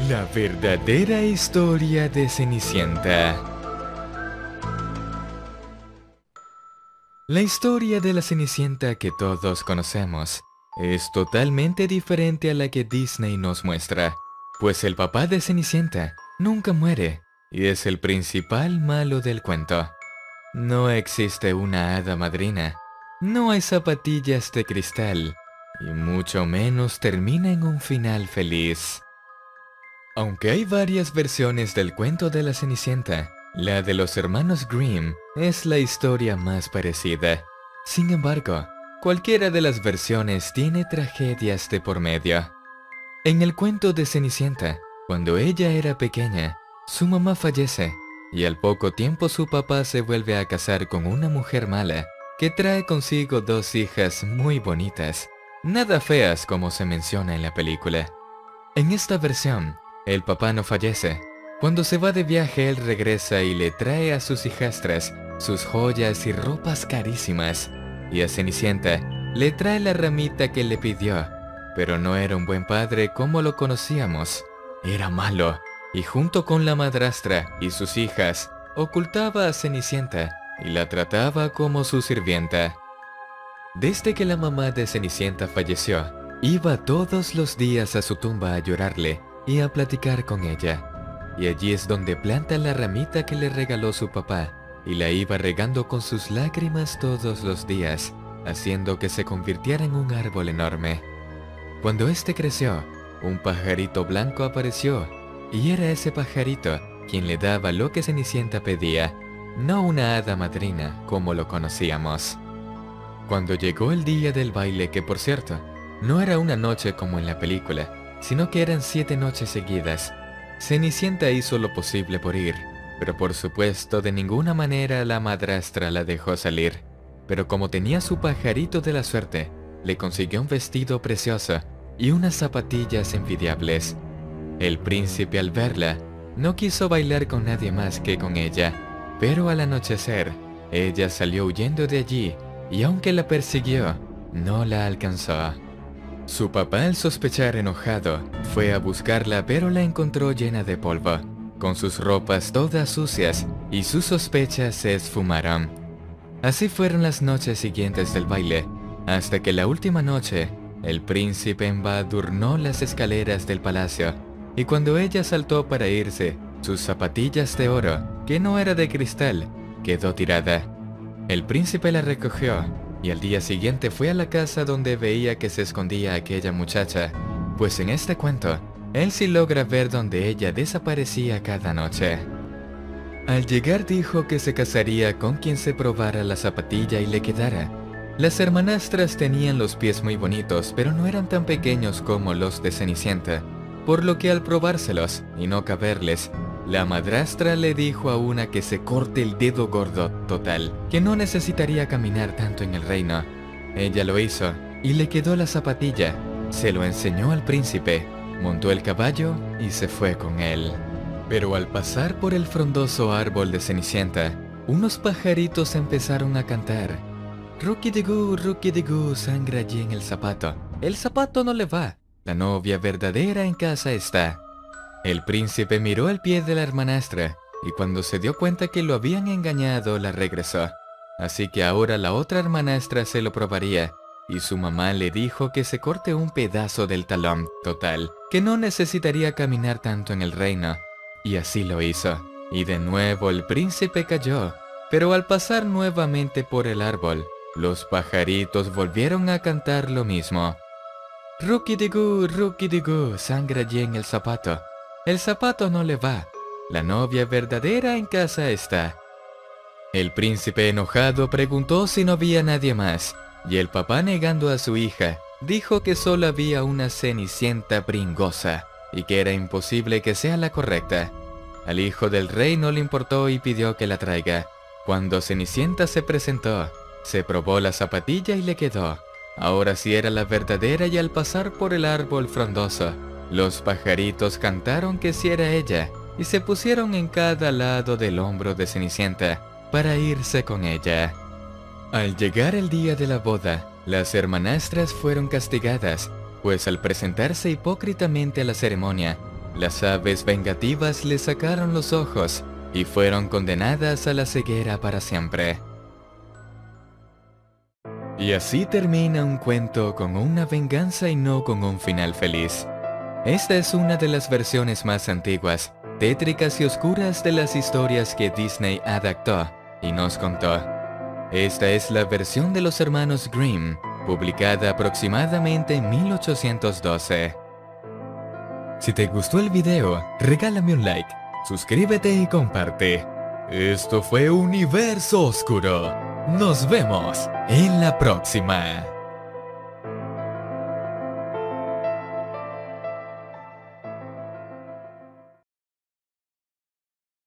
La verdadera historia de Cenicienta. La historia de la Cenicienta que todos conocemos es totalmente diferente a la que Disney nos muestra, pues el papá de Cenicienta nunca muere y es el principal malo del cuento. No existe una hada madrina, no hay zapatillas de cristal y mucho menos termina en un final feliz. Aunque hay varias versiones del cuento de la Cenicienta, la de los hermanos Grimm es la historia más parecida. Sin embargo, cualquiera de las versiones tiene tragedias de por medio. En el cuento de Cenicienta, cuando ella era pequeña, su mamá fallece y al poco tiempo su papá se vuelve a casar con una mujer mala que trae consigo dos hijas muy bonitas, nada feas como se menciona en la película. En esta versión, el papá no fallece. Cuando se va de viaje, él regresa y le trae a sus hijastras sus joyas y ropas carísimas. Y a Cenicienta le trae la ramita que le pidió. Pero no era un buen padre como lo conocíamos. Era malo. Y junto con la madrastra y sus hijas, ocultaba a Cenicienta y la trataba como su sirvienta. Desde que la mamá de Cenicienta falleció, iba todos los días a su tumba a llorarle y a platicar con ella. Y allí es donde planta la ramita que le regaló su papá y la iba regando con sus lágrimas todos los días, haciendo que se convirtiera en un árbol enorme. Cuando éste creció, un pajarito blanco apareció y era ese pajarito quien le daba lo que Cenicienta pedía, no una hada madrina como lo conocíamos. Cuando llegó el día del baile, que por cierto, no era una noche como en la película, sino que eran siete noches seguidas. Cenicienta hizo lo posible por ir, pero por supuesto de ninguna manera la madrastra la dejó salir. Pero como tenía su pajarito de la suerte, le consiguió un vestido precioso y unas zapatillas envidiables. El príncipe al verla, no quiso bailar con nadie más que con ella, pero al anochecer, ella salió huyendo de allí y aunque la persiguió, no la alcanzó. Su papá, al sospechar enojado, fue a buscarla pero la encontró llena de polvo, con sus ropas todas sucias y sus sospechas se esfumaron. Así fueron las noches siguientes del baile, hasta que la última noche, el príncipe embadurnó las escaleras del palacio, y cuando ella saltó para irse, sus zapatillas de oro, que no era de cristal, quedó tirada. El príncipe la recogió y al día siguiente fue a la casa donde veía que se escondía aquella muchacha, pues en este cuento, él sí logra ver donde ella desaparecía cada noche. Al llegar dijo que se casaría con quien se probara la zapatilla y le quedara. Las hermanastras tenían los pies muy bonitos, pero no eran tan pequeños como los de Cenicienta, por lo que al probárselos y no caberles, la madrastra le dijo a una que se corte el dedo gordo total, que no necesitaría caminar tanto en el reino. Ella lo hizo y le quedó la zapatilla. Se lo enseñó al príncipe, montó el caballo y se fue con él. Pero al pasar por el frondoso árbol de Cenicienta, unos pajaritos empezaron a cantar. Rookie de Goo, Rookie de Goo, sangra allí en el zapato. El zapato no le va. La novia verdadera en casa está. El príncipe miró al pie de la hermanastra y cuando se dio cuenta que lo habían engañado la regresó. Así que ahora la otra hermanastra se lo probaría y su mamá le dijo que se corte un pedazo del talón, total, que no necesitaría caminar tanto en el reino. Y así lo hizo. Y de nuevo el príncipe cayó, pero al pasar nuevamente por el árbol, los pajaritos volvieron a cantar lo mismo. Rookie digu, rookie digu, sangre allí en el zapato. El zapato no le va. La novia verdadera en casa está. El príncipe enojado preguntó si no había nadie más, y el papá negando a su hija, dijo que solo había una cenicienta bringosa, y que era imposible que sea la correcta. Al hijo del rey no le importó y pidió que la traiga. Cuando Cenicienta se presentó, se probó la zapatilla y le quedó. Ahora sí era la verdadera y al pasar por el árbol frondoso, los pajaritos cantaron que si era ella y se pusieron en cada lado del hombro de Cenicienta para irse con ella. Al llegar el día de la boda, las hermanastras fueron castigadas, pues al presentarse hipócritamente a la ceremonia, las aves vengativas le sacaron los ojos y fueron condenadas a la ceguera para siempre. Y así termina un cuento con una venganza y no con un final feliz. Esta es una de las versiones más antiguas, tétricas y oscuras de las historias que Disney adaptó y nos contó. Esta es la versión de los hermanos Grimm, publicada aproximadamente en 1812. Si te gustó el video, regálame un like, suscríbete y comparte. Esto fue Universo Oscuro. Nos vemos en la próxima.